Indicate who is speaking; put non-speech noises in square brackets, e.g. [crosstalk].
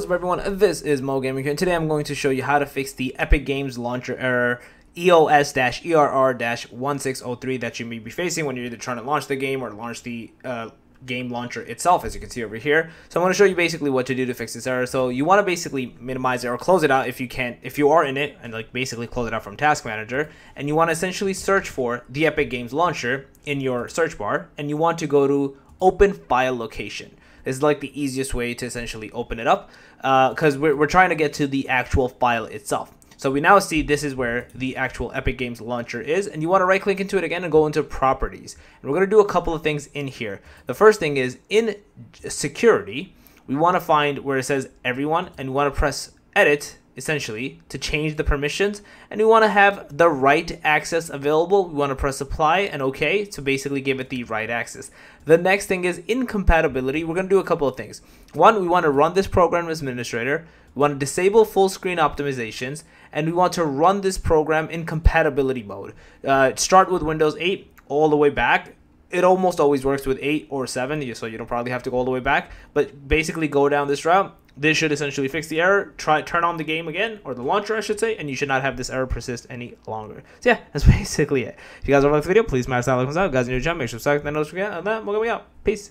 Speaker 1: What's up everyone, this is Moe Gaming here, and today I'm going to show you how to fix the Epic Games Launcher error EOS-ERR-1603 that you may be facing when you're either trying to launch the game or launch the uh, game launcher itself, as you can see over here. So I'm going to show you basically what to do to fix this error. So you want to basically minimize it or close it out if you can't, if you are in it, and like basically close it out from Task Manager, and you want to essentially search for the Epic Games Launcher in your search bar, and you want to go to Open File Location is like the easiest way to essentially open it up because uh, we're, we're trying to get to the actual file itself. So we now see this is where the actual Epic Games launcher is, and you want to right click into it again and go into properties. And we're going to do a couple of things in here. The first thing is in security, we want to find where it says everyone, and we want to press edit essentially to change the permissions and we want to have the right access available. We want to press apply and ok to basically give it the right access. The next thing is incompatibility. We're going to do a couple of things. One we want to run this program as administrator. We want to disable full screen optimizations and we want to run this program in compatibility mode. Uh, start with windows 8 all the way back. It almost always works with 8 or 7 so you don't probably have to go all the way back but basically go down this route this should essentially fix the error. Try turn on the game again, or the launcher, I should say, and you should not have this error persist any longer. So yeah, that's [laughs] basically it. If you guys like the video, please smash that like, thumbs up. Guys, new jump, make sure to subscribe, don't forget, and that, we'll go out. Peace.